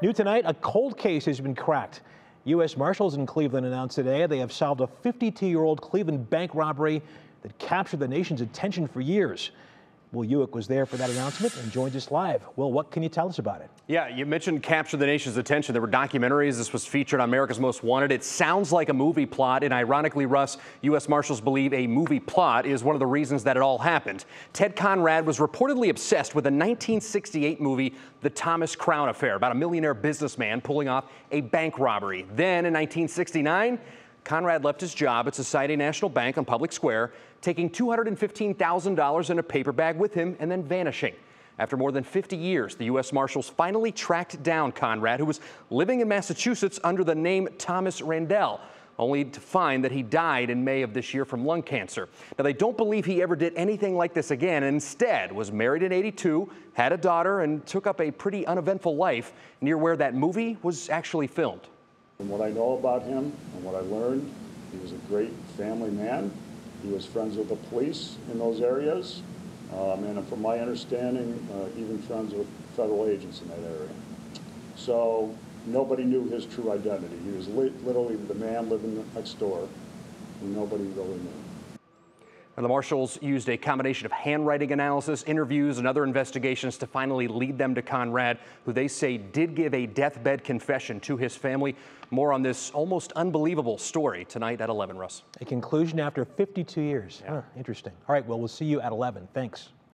New tonight, a cold case has been cracked. U.S. Marshals in Cleveland announced today they have solved a 52 year old Cleveland bank robbery that captured the nation's attention for years. Will Ujek was there for that announcement and joins us live. Will, what can you tell us about it? Yeah, you mentioned capture the nation's attention. There were documentaries. This was featured on America's Most Wanted. It sounds like a movie plot, and ironically, Russ, U.S. Marshals believe a movie plot is one of the reasons that it all happened. Ted Conrad was reportedly obsessed with a 1968 movie, The Thomas Crown Affair, about a millionaire businessman pulling off a bank robbery. Then in 1969, Conrad left his job at Society National Bank on Public Square, taking $215,000 in a paper bag with him and then vanishing. After more than 50 years, the U.S. Marshals finally tracked down Conrad, who was living in Massachusetts under the name Thomas Randele, only to find that he died in May of this year from lung cancer. Now, they don't believe he ever did anything like this again, and instead was married in 82, had a daughter, and took up a pretty uneventful life near where that movie was actually filmed. From what I know about him and what I learned, he was a great family man. He was friends with the police in those areas. Um, and from my understanding, uh, even friends with federal agents in that area. So nobody knew his true identity. He was li literally the man living next door who nobody really knew. And the marshals used a combination of handwriting analysis, interviews, and other investigations to finally lead them to Conrad, who they say did give a deathbed confession to his family. More on this almost unbelievable story tonight at 11, Russ. A conclusion after 52 years. Yeah. Huh, interesting. All right, well, we'll see you at 11. Thanks.